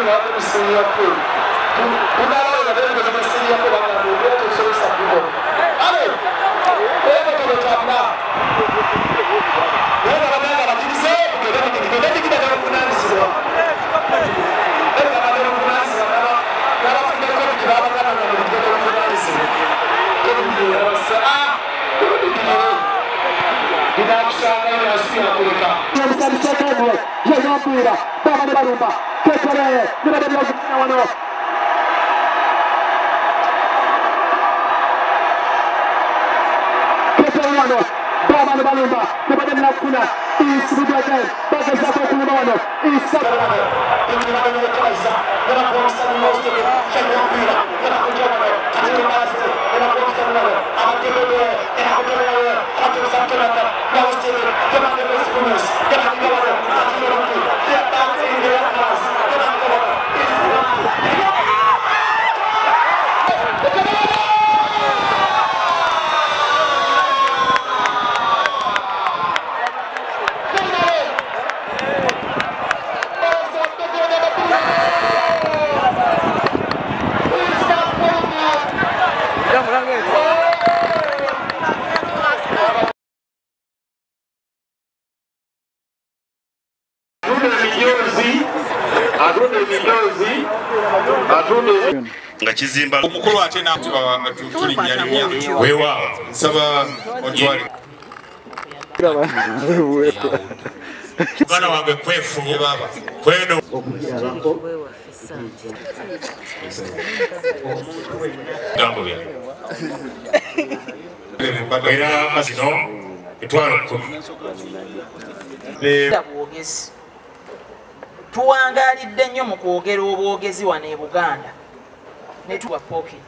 Nothing is senior pool. Bunlara oynadığını gözüme senior pool anlamıyor. Bir tür soru saklıyor. Abi! Öyle mi kılıyor çapına? Ne kadar ne kadar kimse göbek gidi göbek gidi de bunlar mı size? Ne kadar ne bunlar mı size? Ben ben aslında ne kadar gibi adam ben anlamadım. Ne kadar bunlar mı size? Benim gibi yarası. Ah! Bir daha bir şey anlayamıyorsun ya kulüka. Yarısı bir şey kalmıyor. Yayın kuyruğa. Bana ne var onda? 決勝で村上沖縄の kesewano baba lebalumba lebade linafuna isibujate bagezako okulumawano isaaa eminyozi atunda eminyozi atunda nga kizimba omukulu ate tulinnyalinnya weewaawo. Nsaba otwale mwana wange kwefu kweno gambo byange era zino etwalo kumi bwogezi tuwangalidde nnyo mu kwogera obwogezi wano e buganda. Ne tuwa pocket